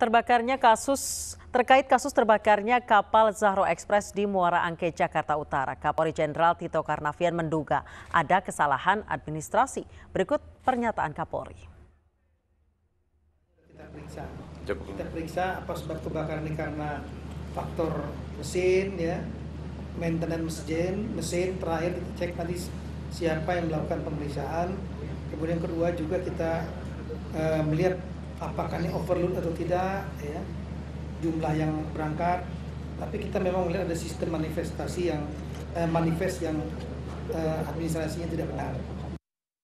Terbakarnya kasus terkait kasus terbakarnya kapal Zahro Express di Muara Angke, Jakarta Utara. Kapolri Jenderal Tito Karnavian menduga ada kesalahan administrasi. Berikut pernyataan Kapolri. Kita periksa, kita periksa apa sebab kebakaran ini karena faktor mesin, ya, maintenance mesin, mesin terakhir kita cek tadi siapa yang melakukan pemeriksaan. Kemudian kedua juga kita uh, melihat apakah ini overload atau tidak ya. Jumlah yang berangkat tapi kita memang melihat ada sistem manifestasi yang eh, manifest yang eh, administrasinya tidak benar